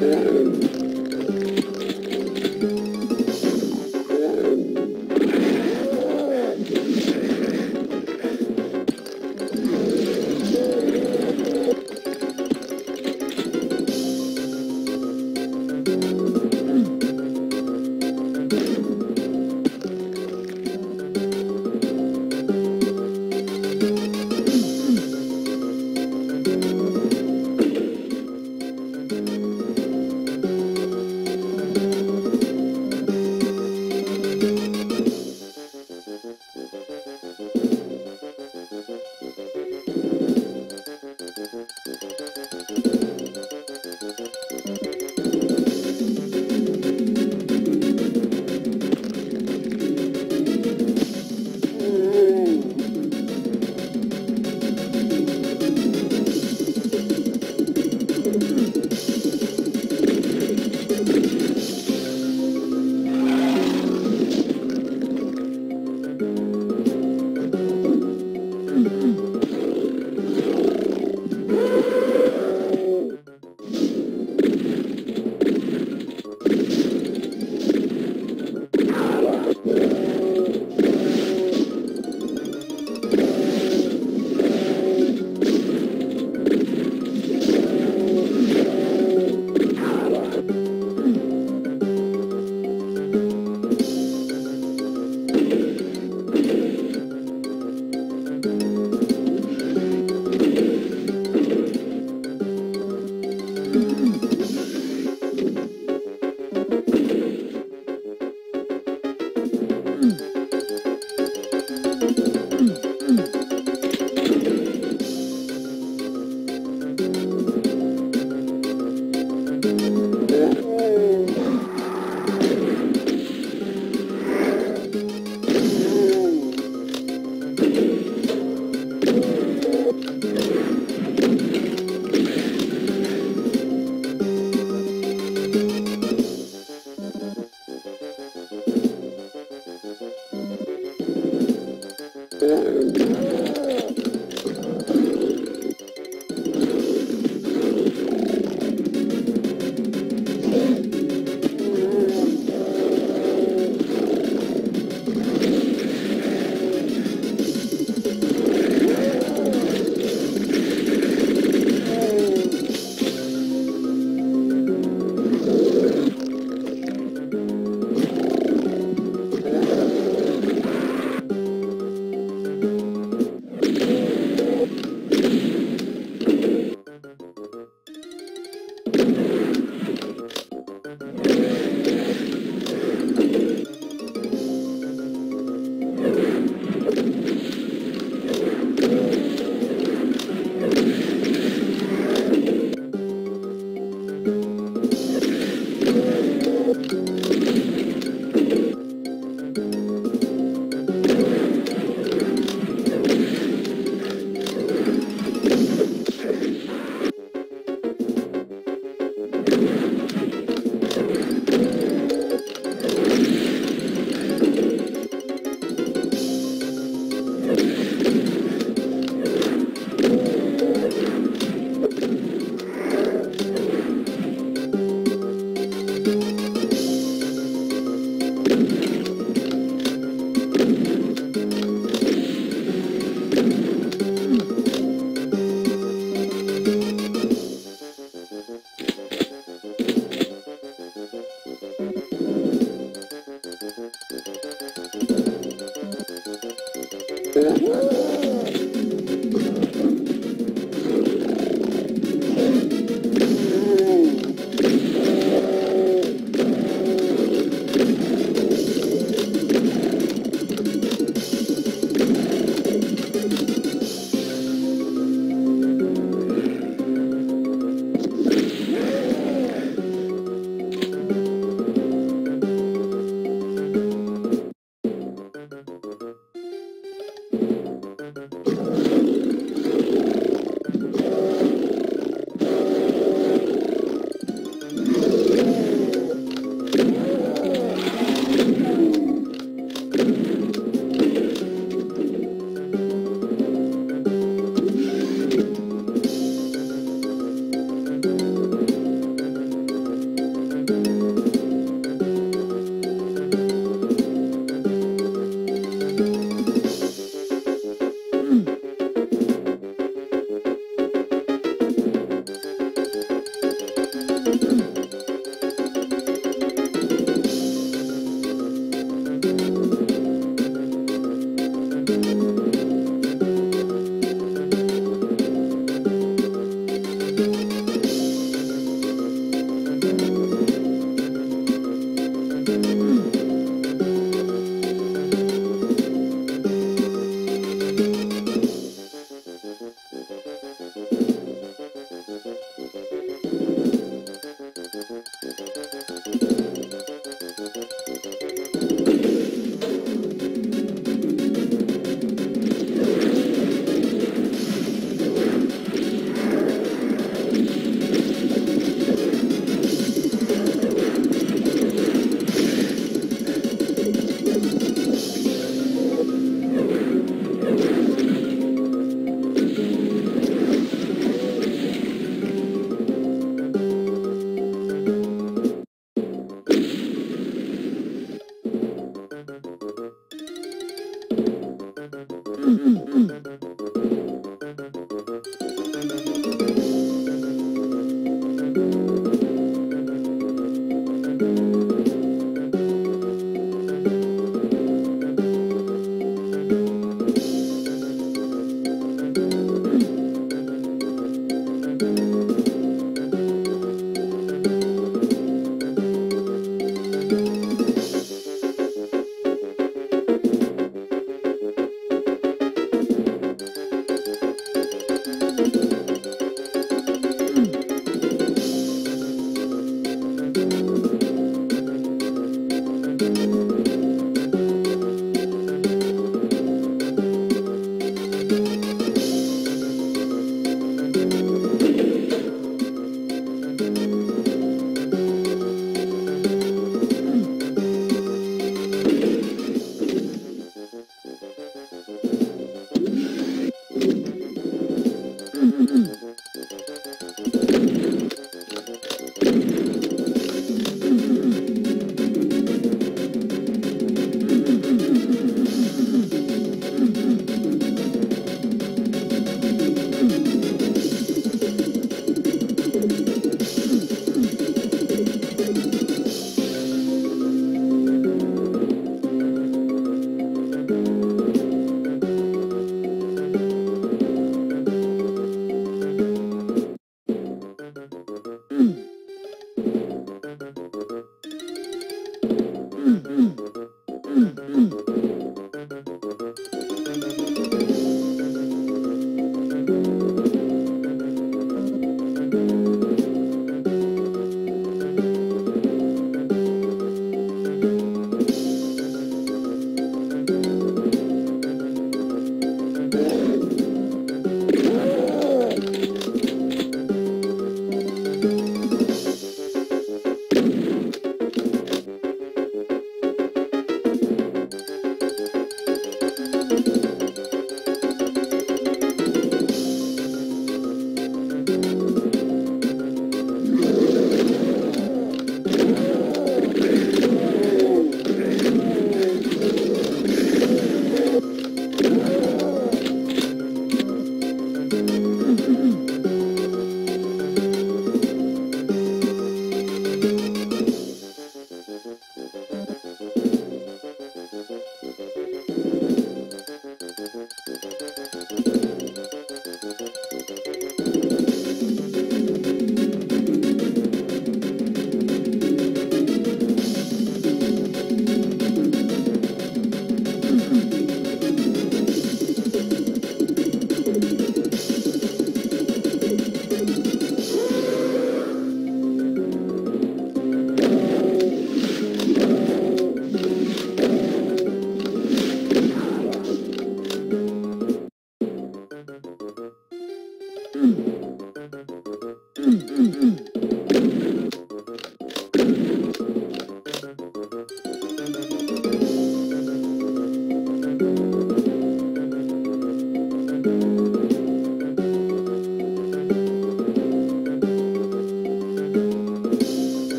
thank Ben öldüm.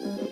Mm-hmm.